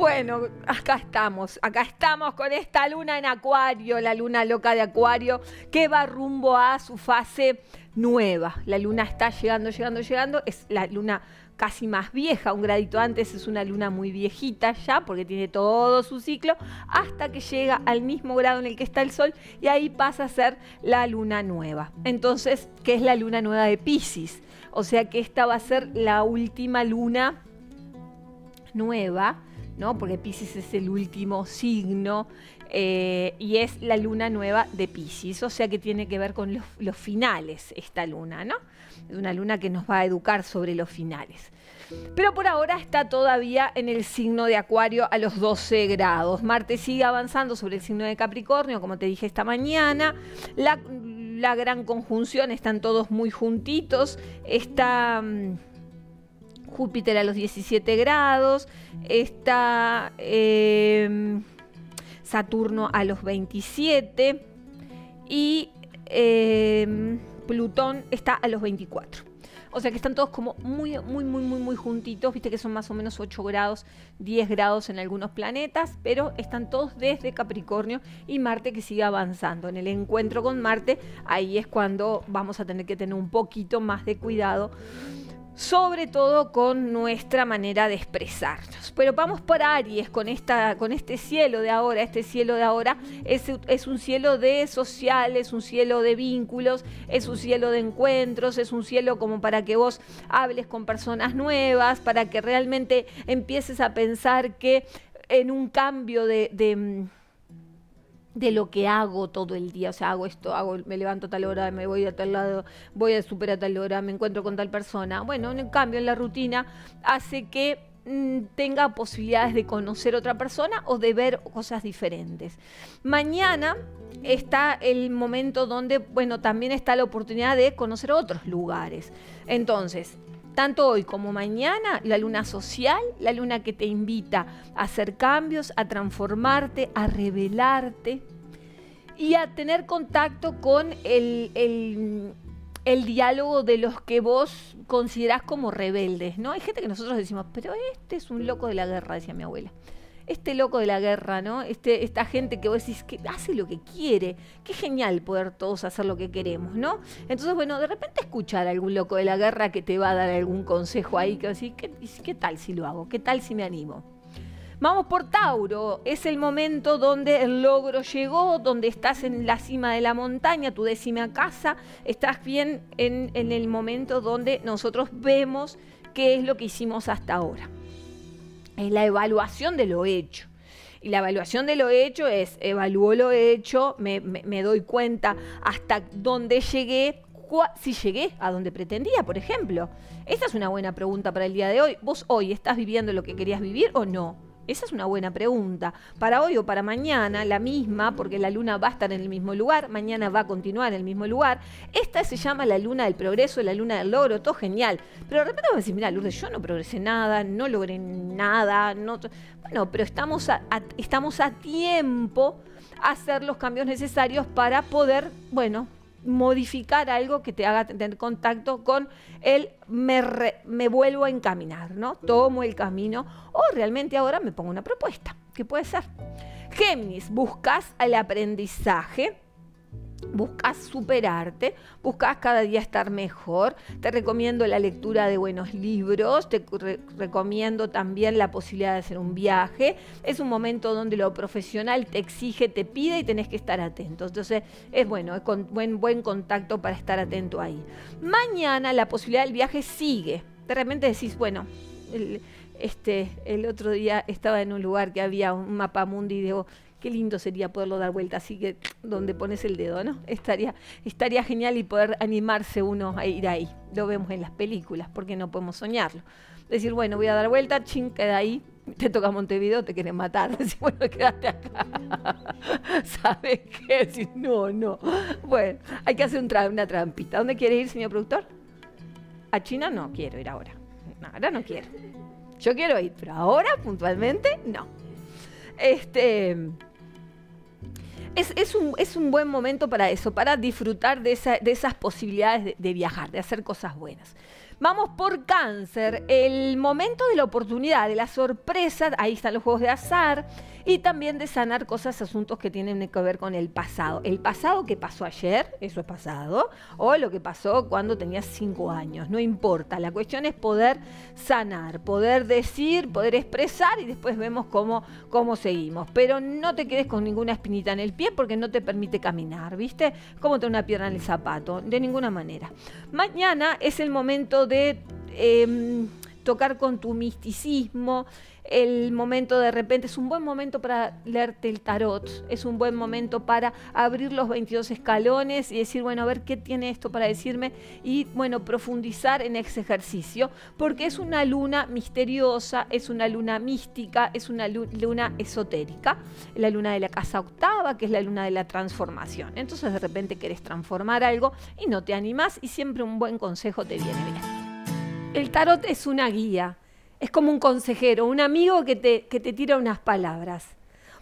Bueno, acá estamos, acá estamos con esta luna en Acuario, la luna loca de Acuario, que va rumbo a su fase nueva. La luna está llegando, llegando, llegando, es la luna casi más vieja, un gradito antes es una luna muy viejita ya, porque tiene todo su ciclo, hasta que llega al mismo grado en el que está el Sol y ahí pasa a ser la luna nueva. Entonces, ¿qué es la luna nueva de Pisces? O sea que esta va a ser la última luna nueva, Porque Pisces es el último signo eh, y es la luna nueva de Pisces, o sea que tiene que ver con los, finales esta luna, ¿no? Es una luna que nos va a educar sobre los finales. Pero por ahora está todavía en el signo de Acuario a los 12 grados. Marte sigue avanzando sobre el signo de Capricornio, como te dije esta mañana. La, la gran conjunción, están todos muy juntitos. Está... Júpiter a los 17 grados, está eh, Saturno a los 27 y eh, Plutón está a los 24. O sea que están todos como muy, muy, muy, muy, muy juntitos. Viste que son más o menos 8 grados, 10 grados en algunos planetas, pero están todos desde Capricornio y Marte que sigue avanzando. En el encuentro con Marte, ahí es cuando vamos a tener que tener un poquito más de cuidado sobre todo con nuestra manera de expresarnos. Pero vamos por Aries con, esta, con este cielo de ahora. Este cielo de ahora es, es, un cielo de social, es un cielo de vínculos, es un cielo de encuentros, es un cielo como para que vos hables con personas nuevas, para que realmente empieces a pensar que en un cambio de, de de lo que hago todo el día, o sea, hago esto, hago, me levanto a tal hora, me voy a tal lado, voy a super a tal hora, me encuentro con tal persona. Bueno, un cambio en la rutina hace que mmm, tenga posibilidades de conocer otra persona o de ver cosas diferentes. Mañana está el momento donde, bueno, también está la oportunidad de conocer otros lugares. Entonces, tanto hoy como mañana, la luna social, la luna que te invita a hacer cambios, a transformarte, a revelarte y a tener contacto con el, el, el diálogo de los que vos considerás como rebeldes, ¿no? Hay gente que nosotros decimos, pero este es un loco de la guerra, decía mi abuela este loco de la guerra, ¿no? Este, esta gente que vos decís que hace lo que quiere. Qué genial poder todos hacer lo que queremos, ¿no? Entonces, bueno, de repente escuchar a algún loco de la guerra que te va a dar algún consejo ahí, que decís, ¿qué, ¿qué tal si lo hago? ¿Qué tal si me animo? Vamos por Tauro, es el momento donde el logro llegó, donde estás en la cima de la montaña, tu décima casa, estás bien en, en el momento donde nosotros vemos qué es lo que hicimos hasta ahora es la evaluación de lo hecho. Y la evaluación de lo hecho es, evalúo lo hecho, me, me, me doy cuenta hasta dónde llegué, si llegué a donde pretendía, por ejemplo. Esa es una buena pregunta para el día de hoy. ¿Vos hoy estás viviendo lo que querías vivir o no? Esa es una buena pregunta. Para hoy o para mañana, la misma, porque la luna va a estar en el mismo lugar, mañana va a continuar en el mismo lugar. Esta se llama la luna del progreso, la luna del logro, todo genial. Pero de repente vamos a decir, mira, Lourdes, yo no progresé nada, no logré nada. No... Bueno, pero estamos a, estamos a tiempo a hacer los cambios necesarios para poder, bueno, modificar algo que te haga tener contacto con el me, me vuelvo a encaminar, ¿no? Tomo el camino o realmente ahora me pongo una propuesta. ¿Qué puede ser? Géminis, buscas el aprendizaje buscas superarte, buscas cada día estar mejor. Te recomiendo la lectura de buenos libros, te re recomiendo también la posibilidad de hacer un viaje. Es un momento donde lo profesional te exige, te pide y tenés que estar atento. Entonces es bueno, es buen, buen contacto para estar atento ahí. Mañana la posibilidad del viaje sigue. De repente decís, bueno, el, este, el otro día estaba en un lugar que había un mapa mundi y digo, qué lindo sería poderlo dar vuelta así que donde pones el dedo, ¿no? Estaría, estaría genial y poder animarse uno a ir ahí. Lo vemos en las películas, porque no podemos soñarlo. Decir, bueno, voy a dar vuelta, ching, queda ahí, te toca Montevideo, te quieren matar. Decir, bueno, quédate acá. ¿Sabes qué? Decir, no, no. Bueno, hay que hacer un tra una trampita. ¿Dónde quiere ir, señor productor? A China no quiero ir ahora. No, ahora no quiero. Yo quiero ir, pero ahora, puntualmente, no. Este es, es, un, es, un, buen momento para eso, para disfrutar de, esa, de esas posibilidades de, de, viajar, de hacer cosas buenas. Vamos por cáncer, el momento de la oportunidad, de la sorpresa, ahí están los juegos de azar y también de sanar cosas, asuntos que tienen que ver con el pasado. El pasado que pasó ayer, eso es pasado, o lo que pasó cuando tenías cinco años, no importa. La cuestión es poder sanar, poder decir, poder expresar y después vemos cómo, cómo seguimos. Pero no te quedes con ninguna espinita en el pie porque no te permite caminar, ¿viste? Como tener una pierna en el zapato, de ninguna manera. Mañana es el momento de... Em, tocar con tu misticismo, el momento de repente, es un buen momento para leerte el tarot, es un buen momento para abrir los 22 escalones y decir, bueno, a ver qué tiene esto para decirme y, bueno, profundizar en ese ejercicio, porque es una luna misteriosa, es una luna mística, es una luna esotérica, la luna de la casa octava, que es la luna de la transformación. Entonces de repente querés transformar algo y no te animás y siempre un buen consejo te viene bien. El tarot es una guía es como un consejero, un amigo que te, que te tira unas palabras.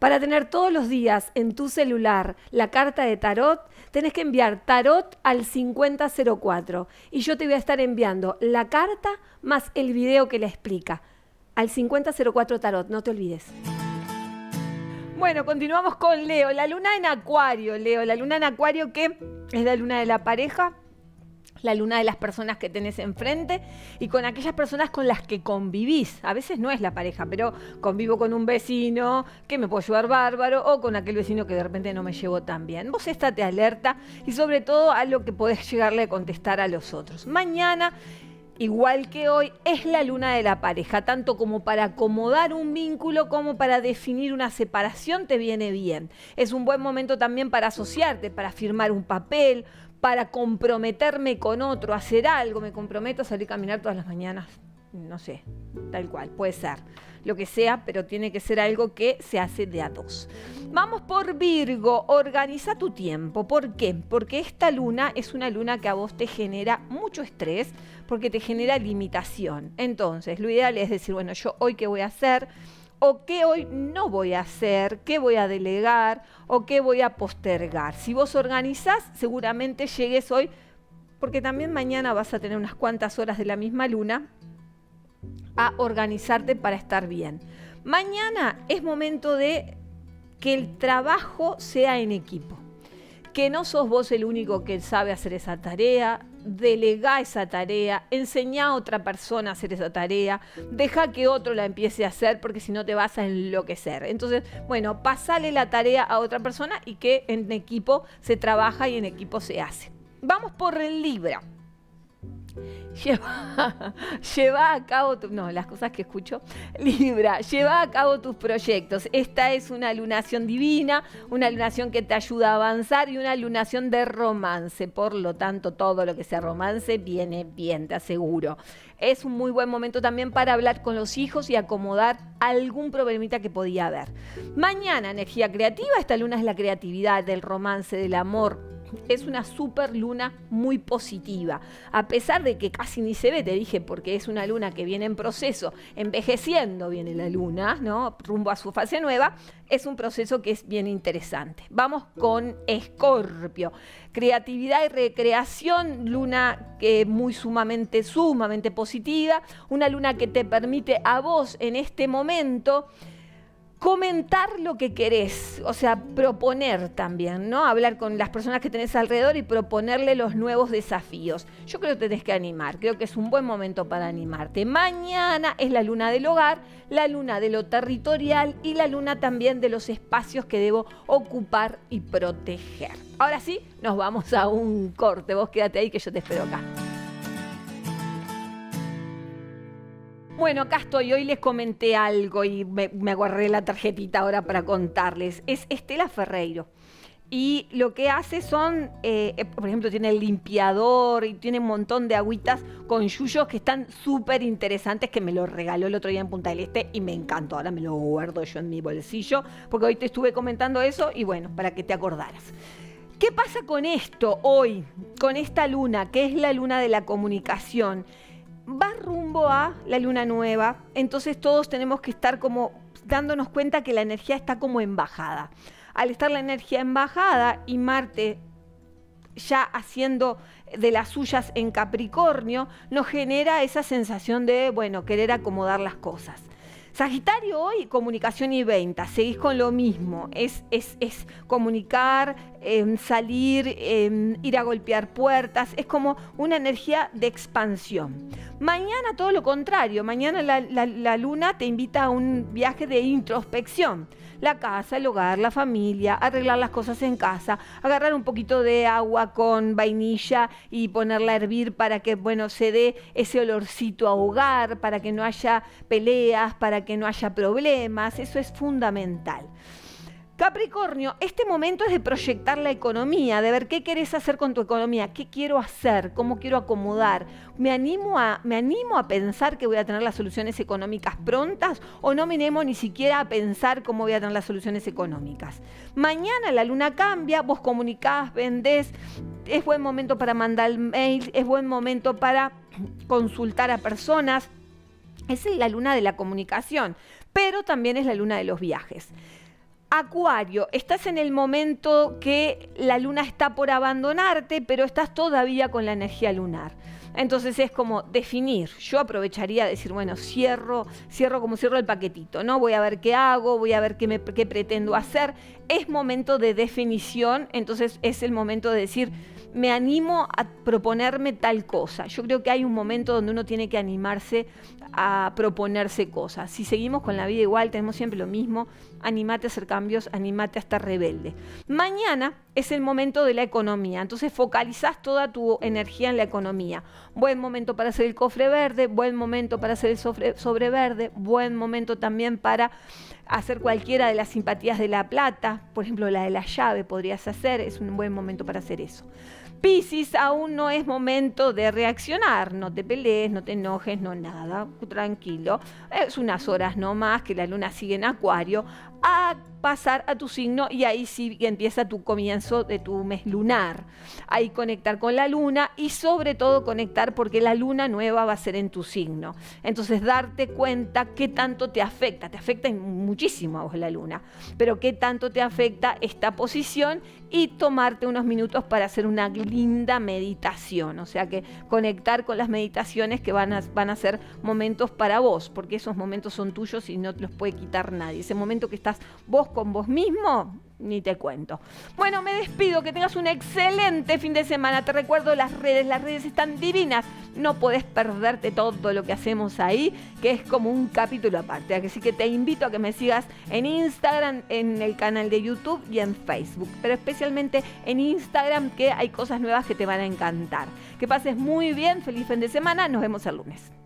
Para tener todos los días en tu celular la carta de tarot, tenés que enviar tarot al 5004 y yo te voy a estar enviando la carta más el video que la explica. Al 5004 tarot, no te olvides. Bueno, continuamos con Leo, la luna en Acuario, Leo, la luna en Acuario que es la luna de la pareja, la luna de las personas que tenés enfrente y con aquellas personas con las que convivís. A veces no es la pareja, pero convivo con un vecino que me puede ayudar bárbaro o con aquel vecino que de repente no me llevo tan bien. Vos estate alerta y sobre todo a lo que podés llegarle a contestar a los otros. Mañana igual que hoy, es la luna de la pareja, tanto como para acomodar un vínculo como para definir una separación te viene bien. Es un buen momento también para asociarte, para firmar un papel, para comprometerme con otro, hacer algo, me comprometo a salir a caminar todas las mañanas, no sé, tal cual, puede ser, lo que sea, pero tiene que ser algo que se hace de a dos. Vamos por Virgo, organiza tu tiempo, ¿por qué? Porque esta luna es una luna que a vos te genera mucho estrés, porque te genera limitación. Entonces, lo ideal es decir, bueno, yo hoy qué voy a hacer, o qué hoy no voy a hacer, qué voy a delegar o qué voy a postergar. Si vos organizás, seguramente llegues hoy, porque también mañana vas a tener unas cuantas horas de la misma luna, a organizarte para estar bien. Mañana es momento de que el trabajo sea en equipo que no sos vos el único que sabe hacer esa tarea, delega esa tarea, enseña a otra persona a hacer esa tarea, deja que otro la empiece a hacer porque si no te vas a enloquecer. Entonces, bueno, pasale la tarea a otra persona y que en equipo se trabaja y en equipo se hace. Vamos por el Libra. Lleva, lleva, a cabo, no, las cosas que escucho, Libra, lleva a cabo tus proyectos. Esta es una lunación divina, una lunación que te ayuda a avanzar y una lunación de romance. Por lo tanto, todo lo que sea romance viene bien, te aseguro. Es un muy buen momento también para hablar con los hijos y acomodar algún problemita que podía haber. Mañana, energía creativa. Esta luna es la creatividad, del romance, del amor, es una super luna muy positiva. A pesar de que casi ni se ve, te dije, porque es una luna que viene en proceso, envejeciendo viene la luna, ¿no? Rumbo a su fase nueva, es un proceso que es bien interesante. Vamos con Escorpio. Creatividad y recreación, luna que muy sumamente, sumamente positiva, una luna que te permite a vos en este momento comentar lo que querés, o sea, proponer también, ¿no? Hablar con las personas que tenés alrededor y proponerle los nuevos desafíos. Yo creo que tenés que animar, creo que es un buen momento para animarte. Mañana es la luna del hogar, la luna de lo territorial y la luna también de los espacios que debo ocupar y proteger. Ahora sí, nos vamos a un corte. Vos quédate ahí que yo te espero acá. Bueno, acá estoy. Hoy les comenté algo y me, agarré la tarjetita ahora para contarles. Es Estela Ferreiro. Y lo que hace son, eh, eh, por ejemplo, tiene el limpiador y tiene un montón de agüitas con yuyos que están súper interesantes, que me lo regaló el otro día en Punta del Este y me encantó. Ahora me lo guardo yo en mi bolsillo, porque hoy te estuve comentando eso y bueno, para que te acordaras. ¿Qué pasa con esto hoy, con esta luna, que es la luna de la comunicación? Va rumbo a la luna nueva, entonces todos tenemos que estar como dándonos cuenta que la energía está como en bajada. Al estar la energía en bajada y Marte ya haciendo de las suyas en Capricornio, nos genera esa sensación de, bueno, querer acomodar las cosas. Sagitario hoy, comunicación y venta, seguís con lo mismo, es, es, es comunicar, em, salir, em, ir a golpear puertas, es como una energía de expansión. Mañana todo lo contrario, mañana la luna te invita a un viaje de introspección la casa, el hogar, la familia, arreglar las cosas en casa, agarrar un poquito de agua con vainilla y ponerla a hervir para que, bueno, se dé ese olorcito a hogar, para que no haya peleas, para que no haya problemas, eso es fundamental. Capricornio, este momento es de proyectar la economía, de ver qué querés hacer con tu economía, qué quiero hacer, cómo quiero acomodar. ¿Me animo, a, ¿Me animo a pensar que voy a tener las soluciones económicas prontas o no me animo ni siquiera a pensar cómo voy a tener las soluciones económicas? Mañana la luna cambia, vos comunicás, vendés, es buen momento para mandar mail, es buen momento para consultar a personas. Es la luna de la comunicación, pero también es la luna de los viajes. Acuario, estás en el momento que la luna está por abandonarte, pero estás todavía con la energía lunar. Entonces es como definir. Yo aprovecharía de decir, bueno, cierro, cierro como cierro el paquetito, ¿no? Voy a ver qué hago, voy a ver qué, qué pretendo hacer. Es momento de definición, entonces es el momento de decir, me animo a proponerme tal cosa. Yo creo que hay un momento donde uno tiene que animarse a proponerse cosas. Si seguimos con la vida igual, tenemos siempre lo mismo, animate a hacer cambios, animate a estar rebelde. Mañana es el momento de la economía, entonces focalizás toda tu energía en la economía. Buen momento para hacer el cofre verde, buen momento para hacer el sobre, verde, buen momento también para hacer cualquiera de las simpatías de la plata, por ejemplo la de la llave podrías hacer, es un buen momento para hacer eso. Piscis, aún no es momento de reaccionar, no te pelees, no te enojes, no nada, tranquilo. Es unas horas no más que la luna sigue en Acuario a pasar a tu signo y ahí sí empieza tu comienzo de tu mes lunar. Ahí conectar con la luna y sobre todo conectar porque la luna nueva va a ser en tu signo. Entonces darte cuenta qué tanto te afecta. Te afecta muchísimo a vos la luna, pero qué tanto te afecta esta posición y tomarte unos minutos para hacer una linda meditación. O sea que conectar con las meditaciones que van a, van a ser momentos para vos, porque esos momentos son tuyos y no te los puede quitar nadie. Ese momento que estás vos con vos mismo, ni te cuento. Bueno, me despido, que tengas un excelente fin de semana. Te recuerdo las redes, las redes están divinas. No podés perderte todo lo que hacemos ahí, que es como un capítulo aparte. Así que te invito a que me sigas en Instagram, en el canal de YouTube y en Facebook. Pero especialmente en Instagram, que hay cosas nuevas que te van a encantar. Que pases muy bien, feliz fin de semana. Nos vemos el lunes.